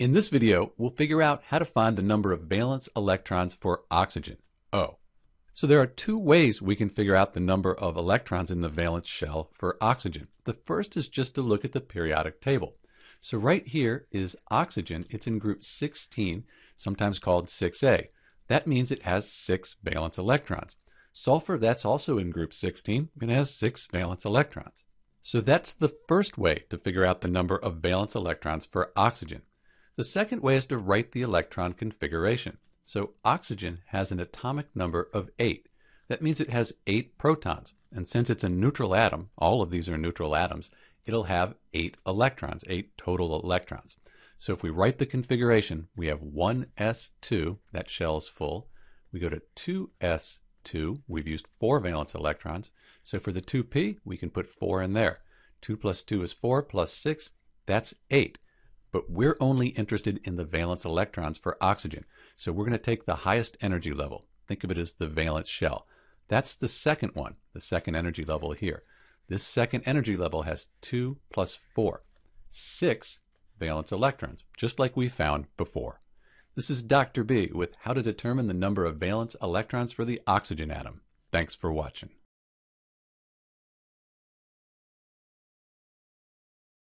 In this video, we'll figure out how to find the number of valence electrons for oxygen, O. So there are two ways we can figure out the number of electrons in the valence shell for oxygen. The first is just to look at the periodic table. So right here is oxygen. It's in group 16, sometimes called 6A. That means it has six valence electrons. Sulfur, that's also in group 16. It has six valence electrons. So that's the first way to figure out the number of valence electrons for oxygen. The second way is to write the electron configuration. So oxygen has an atomic number of 8. That means it has 8 protons. And since it's a neutral atom, all of these are neutral atoms, it'll have 8 electrons, 8 total electrons. So if we write the configuration, we have 1s2, that shell's full. We go to 2s2, we've used 4 valence electrons. So for the 2p, we can put 4 in there. 2 plus 2 is 4, plus 6, that's 8 but we're only interested in the valence electrons for oxygen. So we're going to take the highest energy level. Think of it as the valence shell. That's the second one, the second energy level here. This second energy level has 2 plus 4, 6 valence electrons, just like we found before. This is Dr. B with how to determine the number of valence electrons for the oxygen atom. Thanks for watching.